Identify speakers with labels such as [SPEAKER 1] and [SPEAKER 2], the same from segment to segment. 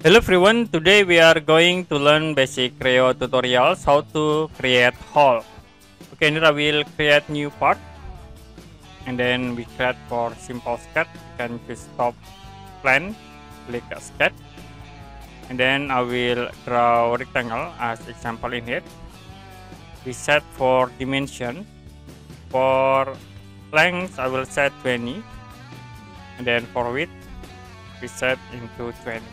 [SPEAKER 1] Hello everyone, today we are going to learn basic Creo tutorials how to create hole. Okay, now I will create new part and then we create for simple sketch. You can just stop plan, click sketch and then I will draw rectangle as example in here. We set for dimension for length I will set 20 and then for width we set into 20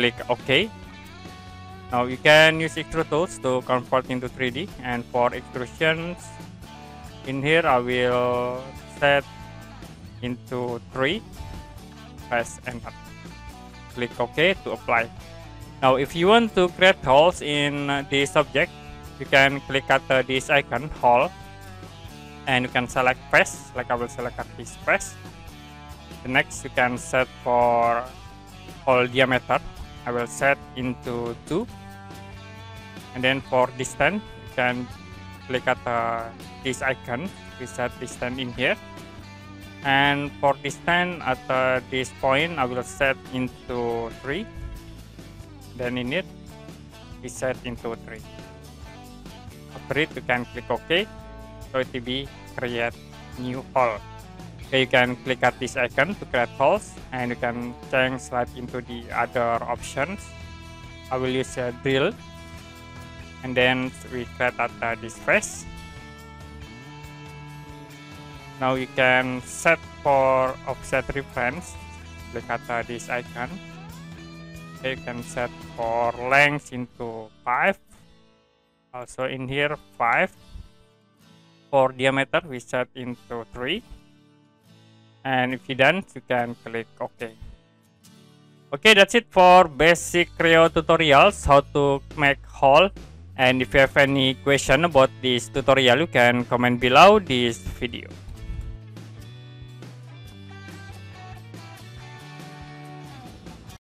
[SPEAKER 1] click OK. Now you can use extrude tools to convert into 3D and for extrusions in here I will set into 3 press enter click OK to apply. Now if you want to create holes in this object you can click at uh, this icon hole. And you can select press like I will select at this press. The next you can set for hole diameter I will set into 2 and then for distance you can click at uh, this icon. We set distance in here. And for distance at uh, this point I will set into 3 then in it we set into 3 after it you can click OK. So it will be create new hole you can click at this icon to create holes and you can change slide into the other options. I will use a drill and then we create at uh, this face now you can set for offset reference. Click at uh, this icon. Okay, you can set for length into 5 also in here 5 for diameter we set into 3 and if you done you can click ok. Okay that's it for basic creo tutorials how to make hole and if you have any question about this tutorial you can comment below this video